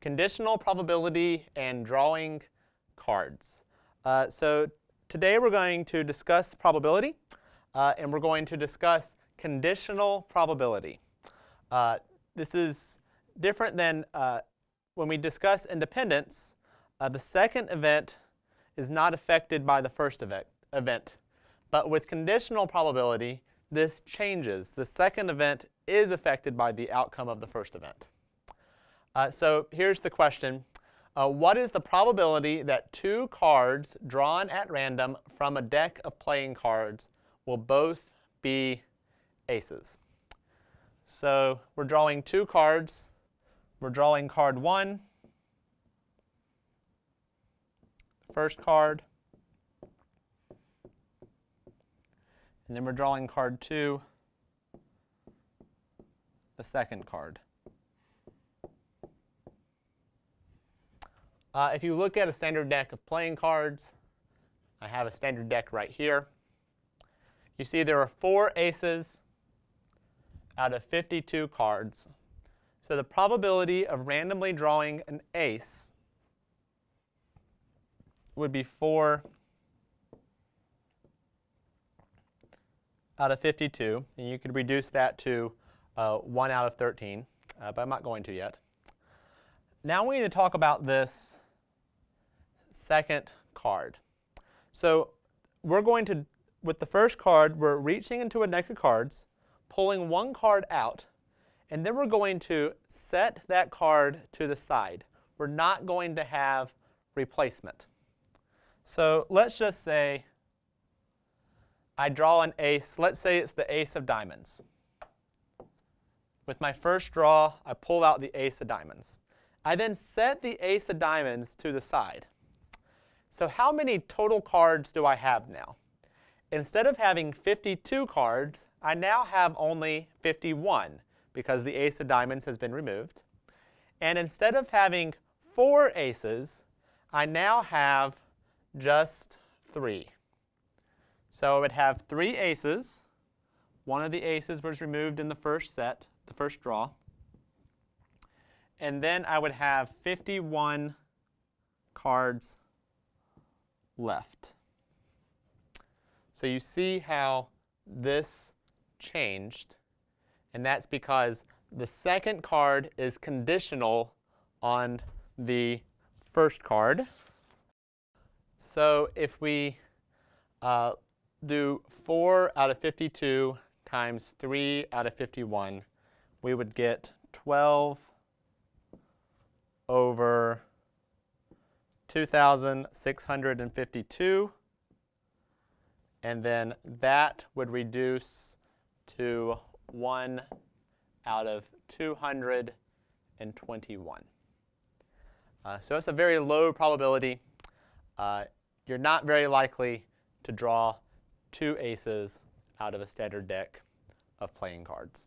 conditional probability and drawing cards. Uh, so today we're going to discuss probability uh, and we're going to discuss conditional probability. Uh, this is different than uh, when we discuss independence, uh, the second event is not affected by the first event, event. But with conditional probability, this changes. The second event is affected by the outcome of the first event. Uh, so here's the question. Uh, what is the probability that two cards drawn at random from a deck of playing cards will both be aces? So we're drawing two cards. We're drawing card one, first card, and then we're drawing card two, the second card. Uh, if you look at a standard deck of playing cards, I have a standard deck right here. You see there are four aces out of 52 cards. So the probability of randomly drawing an ace would be 4 out of 52. And you could reduce that to uh, 1 out of 13, uh, but I'm not going to yet. Now we need to talk about this second card. So we're going to, with the first card, we're reaching into a deck of cards, pulling one card out, and then we're going to set that card to the side. We're not going to have replacement. So let's just say I draw an ace. Let's say it's the ace of diamonds. With my first draw, I pull out the ace of diamonds. I then set the ace of diamonds to the side. So how many total cards do I have now? Instead of having 52 cards, I now have only 51 because the ace of diamonds has been removed. And instead of having four aces, I now have just three. So I would have three aces. One of the aces was removed in the first set, the first draw. And then I would have 51 cards left. So you see how this changed, and that's because the second card is conditional on the first card. So if we uh, do 4 out of 52 times 3 out of 51, we would get 12 over 2,652. And then that would reduce to 1 out of 221. Uh, so it's a very low probability. Uh, you're not very likely to draw two aces out of a standard deck of playing cards.